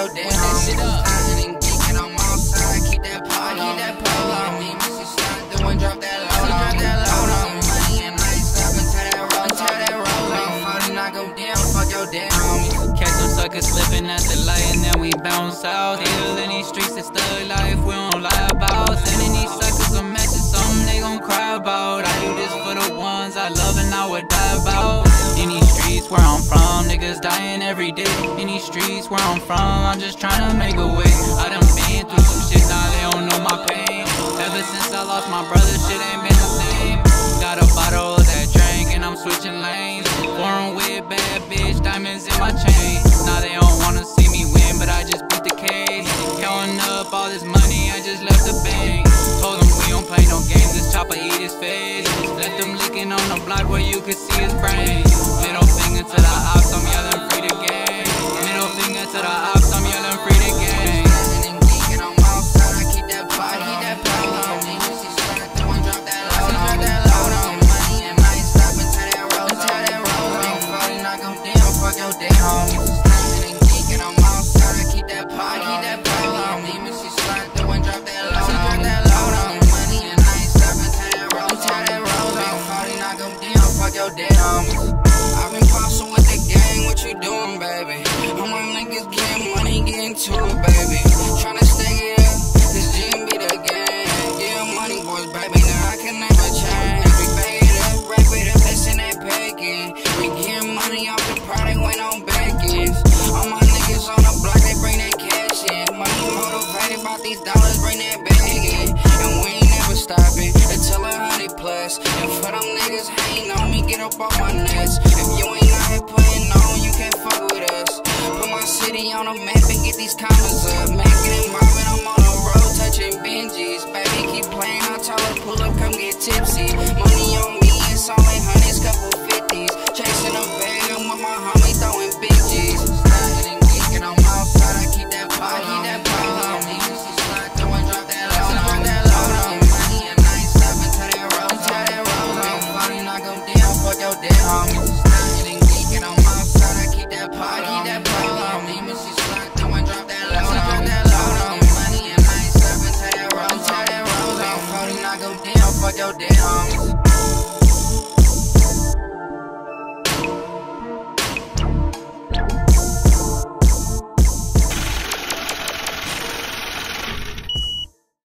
yo, damn that shit up. Didn't on my side, keep that pot on. Keep that on. Me, Missy drop that load on. Drop that load on. Money and up that roll, that roll. Fucking knock down, fuck your damn. Catch them suckers slipping at the light and then we bounce out. Still in these streets, it's thug life, we don't lie about. Sending these suckers a message, something they gon' cry about. I do this for the ones I love and I would die about. In these streets where I'm from niggas dying every day. In these streets where I'm from, I'm just trying to make a way. I done been through some shit, now they don't know my pain. Ever since I lost my brother, shit ain't been the same. Got a bottle of that drink and I'm switching lanes. Foreign with bad bitch, diamonds in my chain. Now they don't wanna see me win, but I just beat the case. Counting up all this money, I just left the bank. Told them we don't play no games, this chopper eat his face. Left them licking on the block where you could see his brain. What you doing, baby? I'm on niggas getting money, getting to it, baby. Tryna stay here, this gym be the game. Yeah, money boys, baby, now I can never change. We bag it up, wrap it up, in that package. We getting money off the product, went on backends. All my niggas on the block, they bring that cash in. Money motivated about these dollars, bring that bag in. And we ain't never stopping until a hundred plus. And for them niggas hating on me, get up on my me on a map and get these commas up. now.